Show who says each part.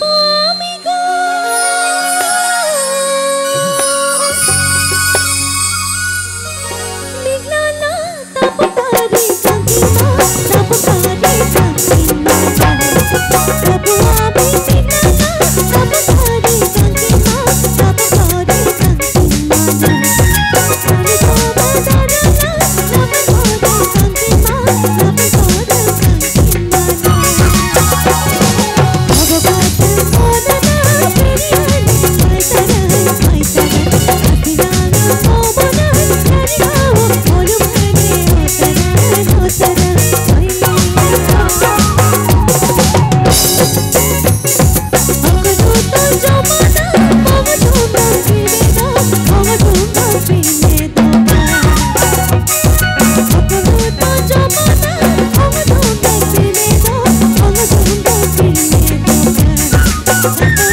Speaker 1: bye Oh,